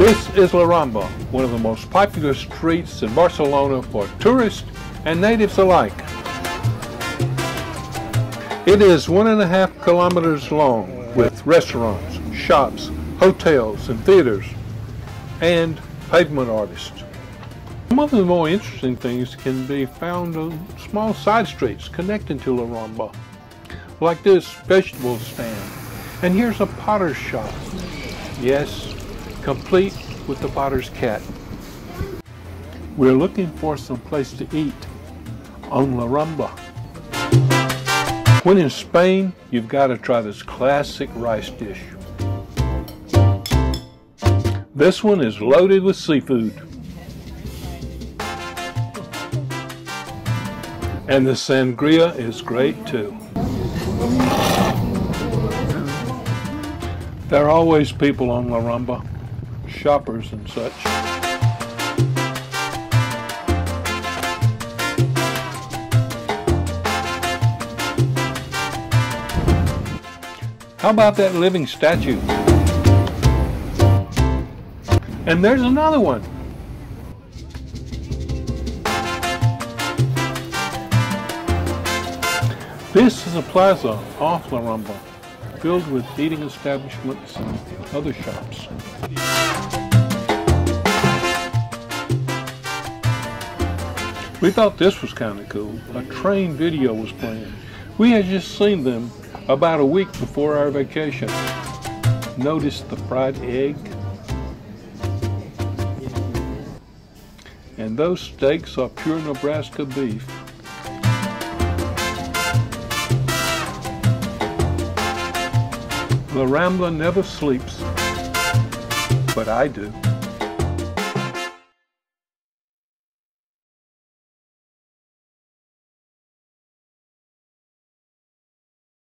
This is La Rambla, one of the most popular streets in Barcelona for tourists and natives alike. It is one and a half kilometers long with restaurants, shops, hotels, and theaters, and pavement artists. Some of the more interesting things can be found on small side streets connecting to La Rambla, like this vegetable stand. And here's a potter's shop. Yes, complete with the potter's cat. We're looking for some place to eat on La Rambla. When in Spain, you've got to try this classic rice dish. This one is loaded with seafood. And the sangria is great too. There are always people on La Rambla, shoppers and such. How about that living statue? And there's another one. This is a plaza off La Rambla, filled with eating establishments and other shops. We thought this was kind of cool. A train video was playing. We had just seen them about a week before our vacation. Notice the fried egg. And those steaks are pure Nebraska beef. La Rambla never sleeps, but I do.